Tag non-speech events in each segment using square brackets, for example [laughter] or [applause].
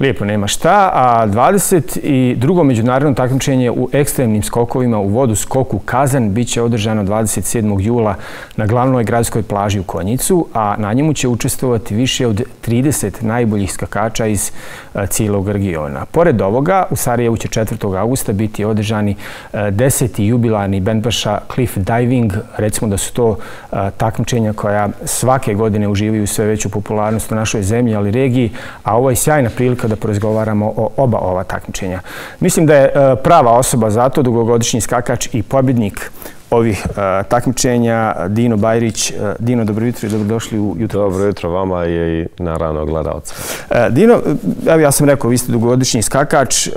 Lijepo, nema šta. A 22. međunarodno takmičenje u ekstremnim skokovima u vodu skoku Kazan bit će održano 27. jula na glavnoj gradskoj plaži u Konjicu, a na njemu će učestvovati više od 30 najboljih skakača iz e, cijelog regiona. Pored ovoga, u Sarajevu će 4. augusta biti održani e, 10. Jubilani Benbaša Cliff Diving. Recimo da su to e, takmičenja koja svake godine uživaju sve veću popularnost u našoj zemlji, ali regiji, a ovo je sjajna prilika da porazgovaramo o oba ova takmičenja. Mislim da je e, prava osoba za to, dugogodišnji skakač i pobjednik ovih uh, takmičenja, Dino Bajrić. Uh, Dino, dobro jutro i dobrodošli u jutro. Dobro jutro vama je i naravno gledalca. Uh, Dino, evo ja sam rekao, vi ste dugogodišnji skakač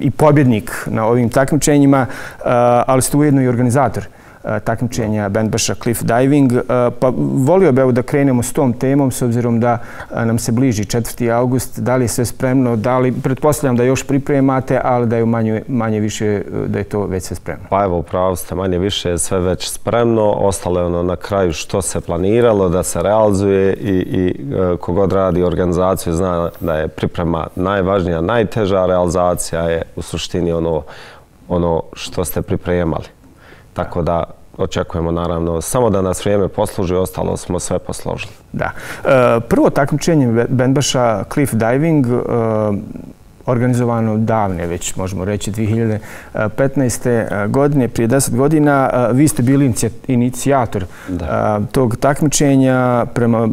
i pobjednik na ovim takmičenjima, ali ste ujedno i organizator E, takmičenja bandbaša Cliff Diving. E, pa volio bih da krenemo s tom temom s obzirom da e, nam se bliži 4. august. Da li je sve spremno? Da li, pretpostavljam da još pripremate, ali da je manje, manje više e, da je to već sve spremno. Pa evo, upravo ste manje više sve već spremno. Ostalo je ono na kraju što se planiralo da se realizuje i, i kogod radi organizaciju zna da je priprema najvažnija, najteža realizacija je u suštini ono, ono što ste pripremali. Tako da očekujemo naravno samo da nas vrijeme posluži, ostalo smo sve posložili. Da. E, prvo takmičenje Benbaša Cliff Diving, e, organizovano davne, već možemo reći 2015. godine, prije 10 godina. Vi ste bili inicijator tog takmičenja prema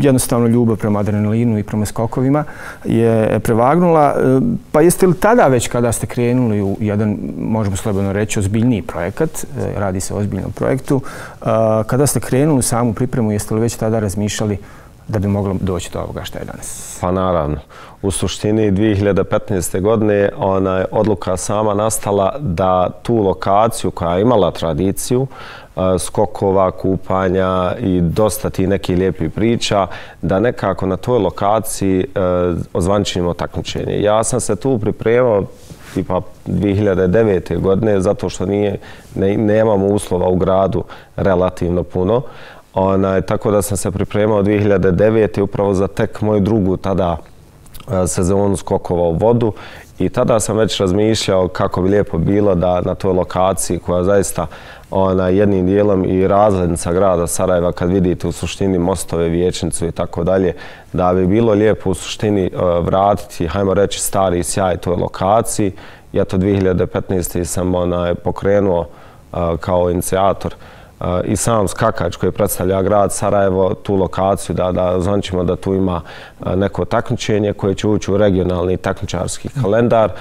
jednostavno ljubav prema adrenalinu i prema skokovima je prevagnula. Pa jeste li tada već kada ste krenuli u jedan, možemo slobodno reći, ozbiljniji projekat, radi se o ozbiljnom projektu, kada ste krenuli u samu pripremu, jeste li već tada razmišljali da bi moglo doći do ovoga što je danas? Pa naravno. U suštini 2015. godine ona je odluka sama nastala da tu lokaciju koja je imala tradiciju e, skokova, kupanja i dosta ti neki lijepi priča, da nekako na toj lokaciji e, ozvančimo takmičenje. Ja sam se tu pripremao tipa 2009. godine zato što nije, ne, nemamo uslova u gradu relativno puno, Onaj, tako da sam se pripremao 2009. upravo za tek moju drugu tada e, sezonu skokova u vodu i tada sam već razmišljao kako bi lijepo bilo da na toj lokaciji koja zaista ona, jednim dijelom i razrednica grada Sarajeva kad vidite u suštini mostove, vječnicu i tako dalje, da bi bilo lijepo u suštini e, vratiti, hajmo reći, stari sjaj toj lokaciji. Ja to 2015. sam ona, pokrenuo e, kao inicijator i sam skakač koji predstavlja grad Sarajevo, tu lokaciju, da, da zvančimo da tu ima neko takmičenje koje će ući u regionalni takmičarski kalendar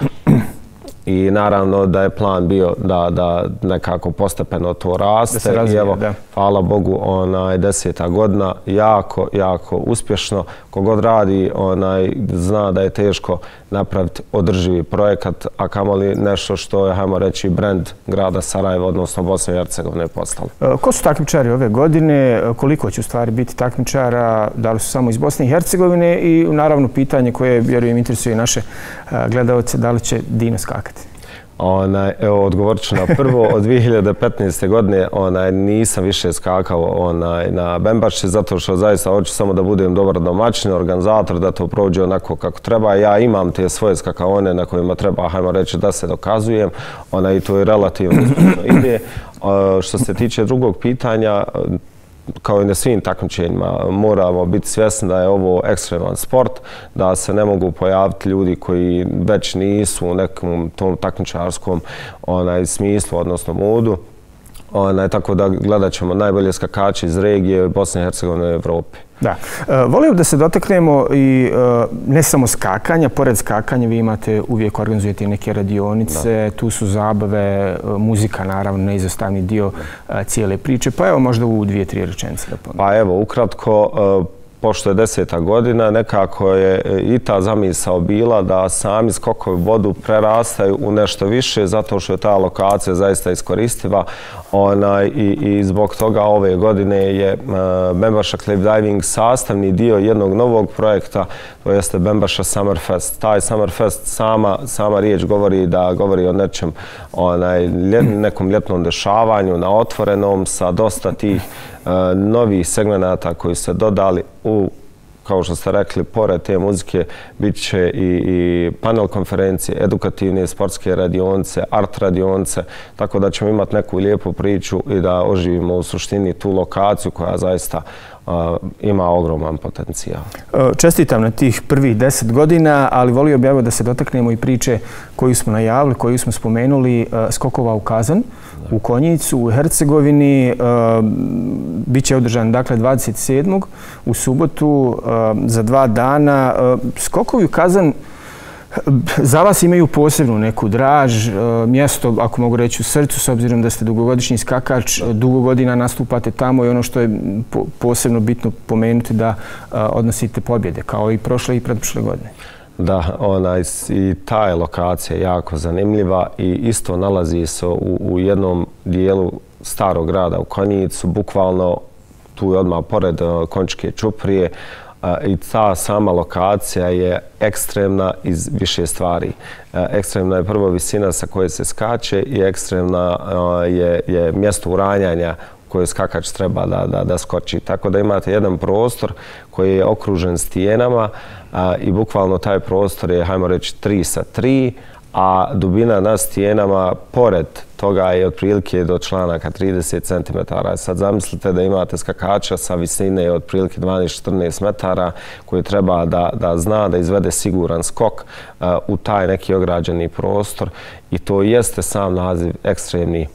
i naravno da je plan bio da, da nekako postepeno to raste. Da se razvije, I evo, da. Hvala Bogu, onaj, deseta godina, jako, jako uspješno. Kogod radi, onaj, zna da je teško napraviti održivi projekat, a kamoli nešto što je, hajmo reći, brand grada Sarajeva, odnosno Bosne i Hercegovine postalo. E, ko su takmičari ove godine? E, koliko će u stvari biti takmičara? Da li su samo iz Bosne i Hercegovine? I naravno pitanje koje, vjerujem, interesuje naše e, gledalce, da li će Dino skakati? Onaj, evo, odgovorit ću na prvo. Od 2015. godine onaj, nisam više skakao onaj, na Bembači, zato što zaista hoću samo da budem dobar domaćin, organizator, da to prođe onako kako treba. Ja imam te svoje skakaone na kojima treba, hajmo reći, da se dokazujem. Onaj, to je relativno [clears throat] ide. Što se tiče drugog pitanja, kao i na svim takmičenjima, moramo biti svjesni da je ovo ekstreman sport, da se ne mogu pojaviti ljudi koji već nisu u nekom tom takmičarskom onaj, smislu, odnosno modu. Onaj, tako da gledat ćemo najbolje skakače iz regije Bosne i Hercegovine i Evrope. Da. E, volio da se doteknemo i e, ne samo skakanja, pored skakanja vi imate uvijek organizujete neke radionice, tu su zabave, e, muzika naravno, neizostavni dio cijele priče, pa evo možda u dvije, tri rečenice da ponovim. Pa evo, ukratko, pošto je deseta godina, nekako je e, i ta zamisao bila da sami skokovi vodu prerastaju u nešto više, zato što je ta lokacija zaista iskoristiva. Onaj, i, I zbog toga ove godine je e, Bembaša Cliff Diving sastavni dio jednog novog projekta, to jeste Bembaša Summerfest. Taj Summerfest sama, sama riječ govori da govori o nečem, onaj, ljet, nekom ljetnom dešavanju na otvorenom sa dosta tih e, novih segmenata koji se dodali u kao što ste rekli, pored te muzike bit će i panel konferencije, edukativne sportske radionce, art radionce, tako da ćemo imati neku lijepu priču i da oživimo u suštini tu lokaciju koja zaista ima ogroman potencijal. E, čestitam na tih prvih deset godina, ali volio bih da se dotaknemo i priče koju smo najavili, koju smo spomenuli, e, Skokova u Kazan, u Konjicu, u Hercegovini. E, Biće održan dakle 27. u subotu za dva dana. Skokovi u Kazan za vas imaju posebnu neku draž, e, mjesto, ako mogu reći, u srcu, s obzirom da ste dugogodišnji skakač, dugo godina nastupate tamo i ono što je posebno bitno pomenuti da e, odnosite pobjede, kao i prošle i predprošle godine. Da, onaj, i ta je lokacija jako zanimljiva i isto nalazi se u, u jednom dijelu starog grada u Konjicu, bukvalno tu je odmah pored e, Končke Čuprije, i ta sama lokacija je ekstremna iz više stvari. E, ekstremna je prvo visina sa koje se skače i ekstremna e, je, je mjesto uranjanja koje skakač treba da, da, da skoči. Tako da imate jedan prostor koji je okružen stijenama a, i bukvalno taj prostor je, hajmo reći, 3 sa 3, a dubina na stijenama pored toga je otprilike do članaka 30 cm. Sad zamislite da imate skakača sa visine otprilike 12-14 metara koji treba da, da zna da izvede siguran skok uh, u taj neki ograđeni prostor i to jeste sam naziv ekstremni,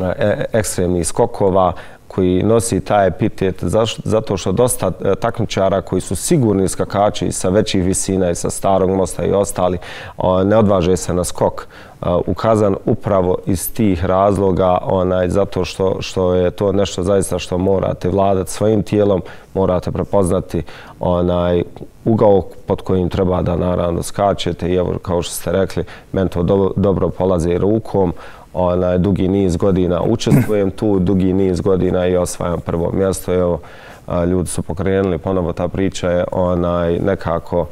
E, e, ekstremnih ekstremni skokova koji nosi taj epitet zato što dosta e, takmičara koji su sigurni skakači sa većih visina i sa starog mosta i ostali ne odvaže se na skok ukazan upravo iz tih razloga onaj zato što što je to nešto zaista što morate vladati svojim tijelom morate prepoznati onaj ugao pod kojim treba da naravno skačete i evo kao što ste rekli meni to dobro polazi rukom onaj, dugi niz godina učestvujem tu, dugi niz godina i osvajam prvo mjesto. Evo, ljudi su pokrenuli, ponovo ta priča je onaj, nekako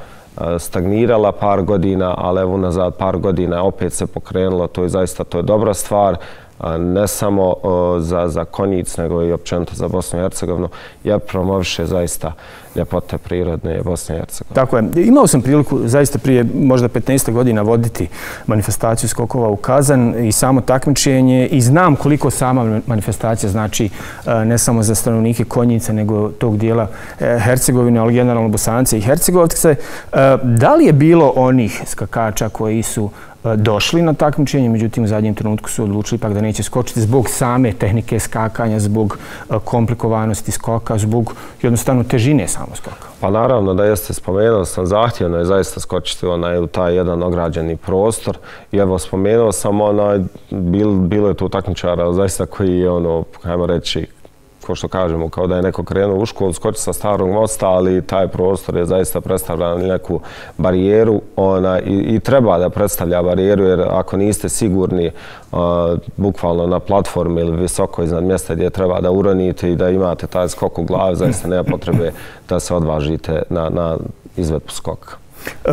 stagnirala par godina, ali evo nazad par godina opet se pokrenulo. To je zaista to je dobra stvar ne samo za, za Konjic, nego i općenito za Bosnu i Hercegovinu, jer promoviše zaista ljepote prirodne Bosne i Hercegovine. Tako je. Imao sam priliku zaista prije možda 15. godina voditi manifestaciju skokova u Kazan i samo takmičenje i znam koliko sama manifestacija znači e, ne samo za stanovnike Konjice, nego tog dijela e, Hercegovine, ali generalno Bosance i Hercegovce. E, da li je bilo onih skakača koji su E, došli na takmičenje, međutim u zadnjem trenutku su odlučili pak da neće skočiti zbog same tehnike skakanja, zbog e, komplikovanosti skoka, zbog jednostavno težine samo skoka. Pa naravno da jeste spomenuo sam zahtjevno je zaista skočiti onaj, u taj jedan ograđeni prostor i evo spomenuo sam onaj, bil, bilo je tu takmičara zaista koji je ono, hajmo reći, ko što kažemo, kao da je neko krenuo u školu, skoči sa starog mosta, ali taj prostor je zaista predstavljan neku barijeru ona, i, i treba da predstavlja barijeru, jer ako niste sigurni a, bukvalno na platformi ili visoko iznad mjesta gdje treba da uronite i da imate taj skok u glavi, zaista nema potrebe da se odvažite na, na izvedbu skoka. E,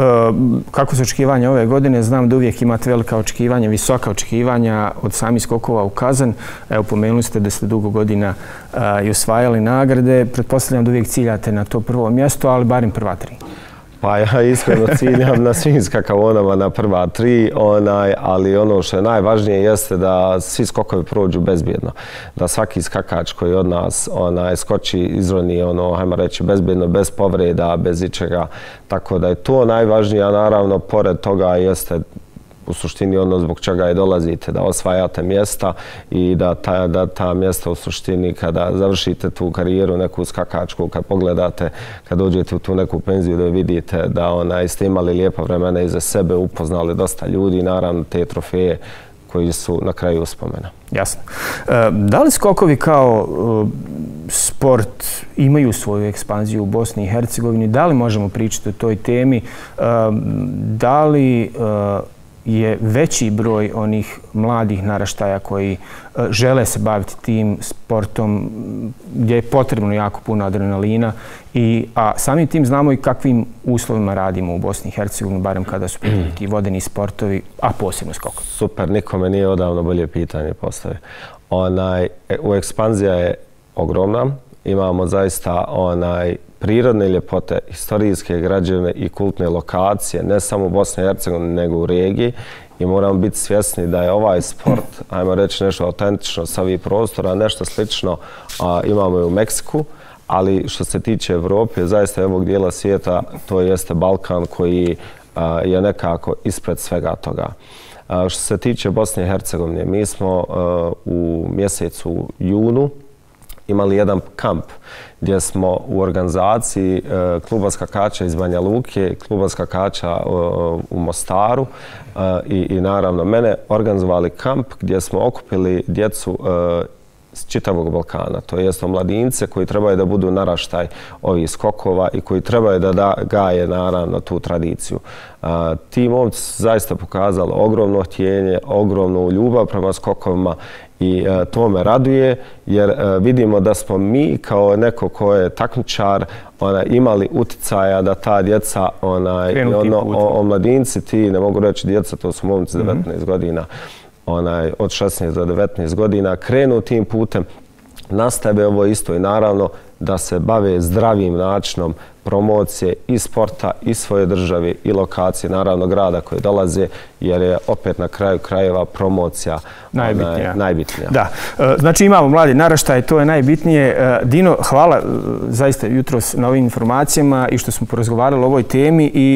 kako su očekivanja ove godine? Znam da uvijek imate velika očekivanja, visoka očekivanja od samih skokova u Kazan. Evo, pomenuli ste da ste dugo godina eh, i osvajali nagrade. Pretpostavljam da uvijek ciljate na to prvo mjesto, ali barim prva tri. Pa ja iskreno ciljam na svim skakavonama na prva tri, onaj, ali ono što je najvažnije jeste da svi skokovi prođu bezbjedno. Da svaki skakač koji od nas onaj, skoči izroni, ono, hajmo reći, bezbjedno, bez povreda, bez ičega. Tako da je to najvažnije, a naravno, pored toga jeste u suštini ono zbog čega je dolazite, da osvajate mjesta i da ta, da ta mjesta u suštini kada završite tu karijeru neku skakačku, kad pogledate, kad dođete u tu neku penziju da vidite da ona, ste imali lijepa vremena iza sebe, upoznali dosta ljudi, naravno te trofeje koji su na kraju uspomena. Jasno. E, da li skokovi kao e, sport imaju svoju ekspanziju u Bosni i Hercegovini? Da li možemo pričati o toj temi? E, da li je veći broj onih mladih naraštaja koji e, žele se baviti tim sportom gdje je potrebno jako puno adrenalina i a samim tim znamo i kakvim uslovima radimo u Bosni i Hercegovini barem kada su ti [clears throat] vodeni sportovi a posebno skok. Super, nikome nije odavno bolje pitanje postave. Onaj, e, u ekspanzija je ogromna imamo zaista onaj prirodne ljepote, historijske građevine i kultne lokacije, ne samo u Bosni i Hercegovini, nego u regiji. I moramo biti svjesni da je ovaj sport, ajmo reći nešto autentično sa ovih prostora, nešto slično imamo i u Meksiku, ali što se tiče Evrope, zaista ovog dijela svijeta, to jeste Balkan koji je nekako ispred svega toga. Što se tiče Bosne i Hercegovine, mi smo u mjesecu junu imali jedan kamp gdje smo u organizaciji e, kluba skakača iz Banja Luke, kluba skakača e, u Mostaru e, i, i naravno mene organizovali kamp gdje smo okupili djecu s čitavog Balkana. To jest omladince koji trebaju da budu naraštaj ovih skokova i koji trebaju da, da gaje naravno tu tradiciju. A, ti momci zaista pokazali ogromno htjenje, ogromnu ljubav prema skokovima i a, to me raduje jer a, vidimo da smo mi kao neko ko je takmičar ona, imali uticaja da ta djeca, onaj, ono, omladinci, ti ne mogu reći djeca, to su momci 19 mm -hmm. godina, onaj, od 16 do 19 godina krenu tim putem, nastave ovo isto i naravno da se bave zdravim načinom promocije i sporta i svoje države i lokacije, naravno grada koje dolaze, jer je opet na kraju krajeva promocija najbitnija. najbitnija. Da, e, znači imamo mladi naraštaj, to je najbitnije. E, Dino, hvala e, zaista jutros na ovim informacijama i što smo porazgovarali o ovoj temi i